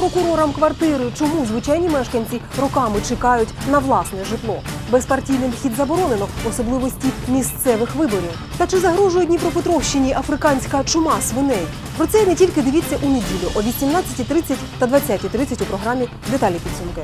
прокурорам квартири, чому звичайні мешканці роками чекають на власне житло. Безпартійним вхід заборонено, особливості місцевих виборів. Та чи загрожує Дніпропетровщині африканська чума свиней? Про це не тільки дивіться у неділю о 18.30 та 20.30 у програмі Деталі підсумки.